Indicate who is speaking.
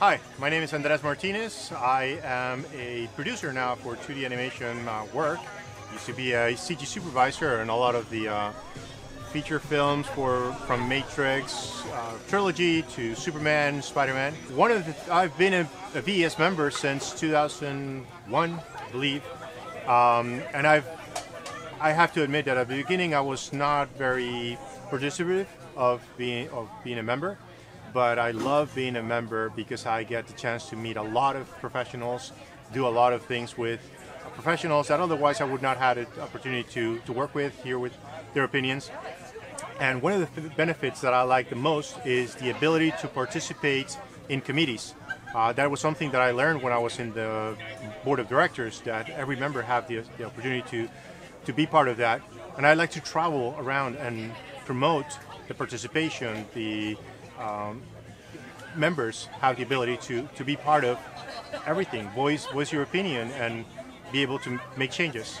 Speaker 1: Hi, my name is Andres Martinez. I am a producer now for 2D animation uh, work. Used to be a CG supervisor in a lot of the uh, feature films for from Matrix uh, trilogy to Superman, Spider-Man. One of the, I've been a, a VES member since 2001, I believe, um, and I've I have to admit that at the beginning I was not very participative of being of being a member, but I love being a member because I get the chance to meet a lot of professionals, do a lot of things with professionals that otherwise I would not have the opportunity to, to work with, hear with their opinions. And one of the benefits that I like the most is the ability to participate in committees. Uh, that was something that I learned when I was in the board of directors, that every member have the, the opportunity to, to be part of that. And I like to travel around and promote the participation, the um, members have the ability to, to be part of everything, voice, voice your opinion, and be able to make changes.